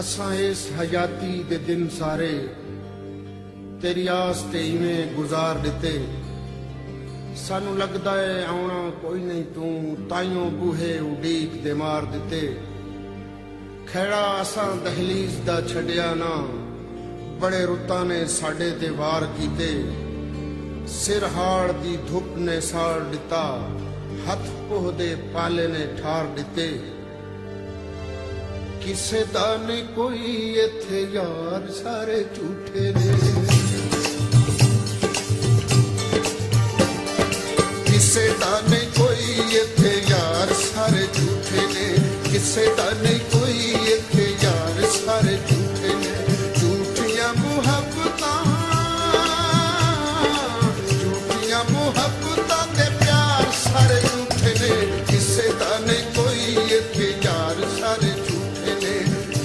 ਅਸਾਂ ਇਸ ਹਯਾਤੀ ਦੇ ਦਿਨ ਸਾਰੇ ਤੇਰੀ ਆਸ ਤੇ ਇਵੇਂ ਗੁਜ਼ਾਰ ਦਿੱਤੇ। ਸਾਨੂੰ ਲੱਗਦਾ ਏ ਆਉਣਾ ਕੋਈ ਨਹੀਂ ਤੂੰ ਤਾਈਓ ਬੂਹੇ ਉਡੀਕ ਦੇ ਮਾਰ ਦਿੱਤੇ। ਖੇੜਾ ਅਸਾਂ ਦਹਲੀਜ਼ ਦਾ ਛੱਡਿਆ ਨਾ, ਬੜੇ ਰੁੱਤਾਂ ਨੇ ਸਾਡੇ ਤੇ ਵਾਰ ਕੀਤੇ। ਸਿਰ ਹਾੜ ਦੀ ਧੁੱਪ ਨੇ ਸਾੜ ਦਿੱਤਾ, ਹੱਥ ਪੋਹ ਦੇ ਪਾਲੇ ਨੇ ਠਾਰ ਦਿੱਤੇ। ਕਿਸੇ ਦਾ ਨਹੀਂ ਕੋਈ ਇੱਥੇ ਯਾਰ, ਸਾਰੇ ਝੂਠੇ ਨੇ। ਕਿਸੇ ਦਾ ਨਹੀਂ ਕੋਈ ਇੱਥੇ ਯਾਰ, ਸਾਰੇ ਝੂਠੇ ਨੇ। ਕਿਸੇ ਦਾ ਨਹੀਂ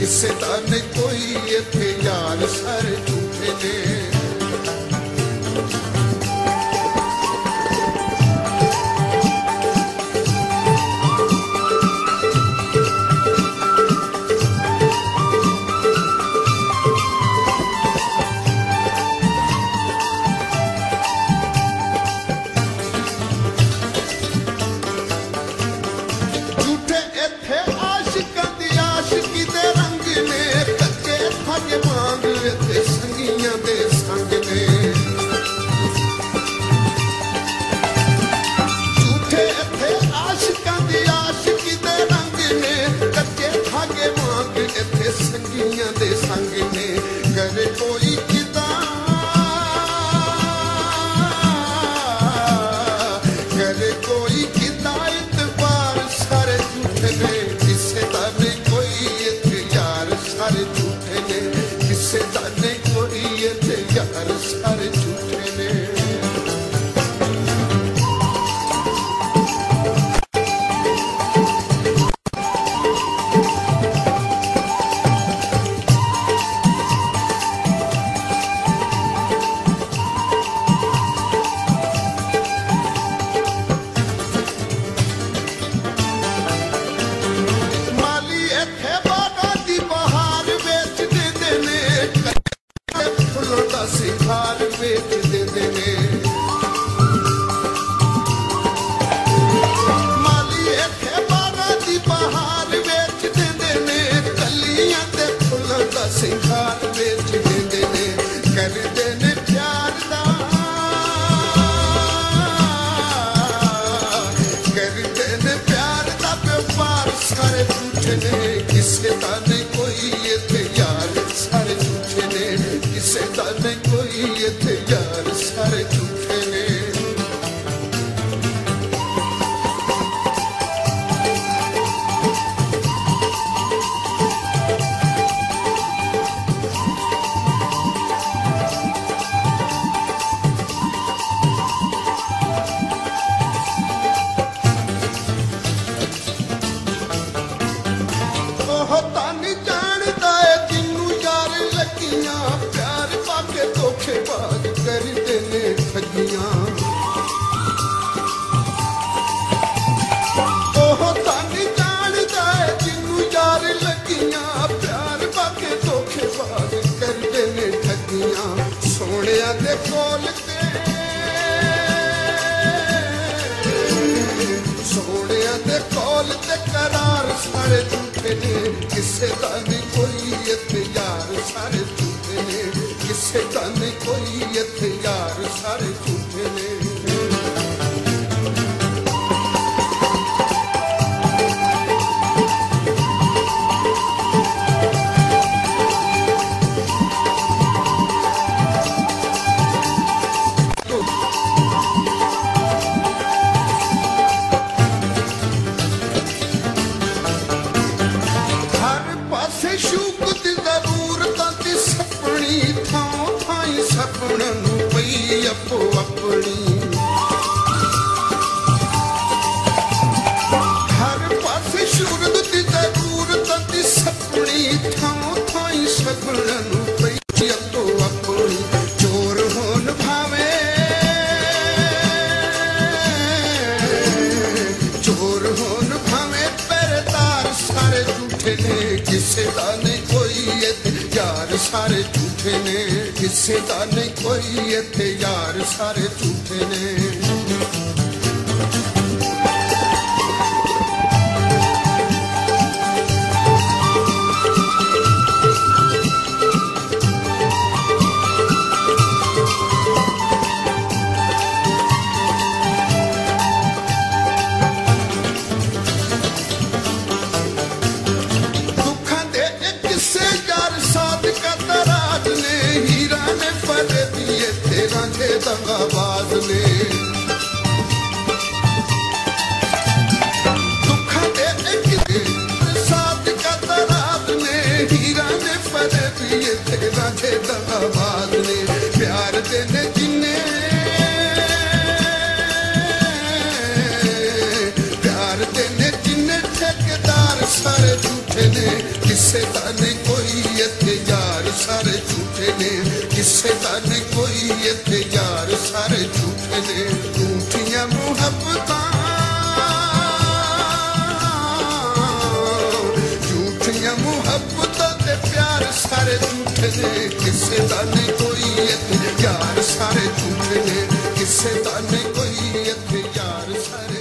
ਕਿਸੇ ਦਾ ਨਹੀਂ ਕੋਈ ਇੱਥੇ ਯਾਰ ਸਾਰੇ ਝੂਠੇ ਨੇ। ਸੋਹਣਿਆਂ ਦੇ ਕੋਲ ਤੇ। ਸੋਹਣਿਆਂ ਦੇ ਕੋਲ ਤੇ ਕਰਾਰ ਸਾਰੇ ਝੂਠੇ ਨੇ। ਕਿਸੇ ਦਾ ਨਹੀਂ ਕੋਈ ਇੱਥੇ ਯਾਰ ਸਾਰੇ ਝੂਠੇ ਨੇ। ਕਿਸੇ ਦਾ ਨਹੀਂ ਕੋਈ ਇੱਥੇ ਯਾਰ ਸਾਰੇ ਝੂਠੇ ਨੇ। ਝੂਠੇ ਨੇ ਕਿਸੇ ਦਾ ਨਹੀਂ ਕੋਈ ਇੱਥੇ ਯਾਰ ਸਾਰੇ ਝੂਠੇ ਨੇ। ਦੇ ਨੇ, ਪਿਆਰ ਦੇ ਨੇ ਜਿੰਨੇ। ਪਿਆਰ ਦੇ ਨੇ ਜਿੰਨੇ ਠੇਕੇਦਾਰ, ਸਾਰੇ ਝੂਠੇ ਨੇ। ਕਿਸੇ ਦਾ ਨਹੀਂ ਕੋਈ ਇੱਥੇ ਯਾਰ ਸਾਰੇ ਝੂਠੇ ਨੇ। ਕਿਸੇ ਦਾ ਨਹੀਂ ਕੋਈ ਇੱਥੇ ਯਾਰ ਨੇ ਕਿਸੇ ਦਾ ਨਹੀਂ ਕੋਈ ਇੱਥੇ ਯਾਰ ਸਾਰੇ ਝੂਠੇ ਨੇ ਕਿਸੇ ਦਾ ਨਹੀਂ ਕੋਈ ਇੱਥੇ ਯਾਰ ਸਾਰੇ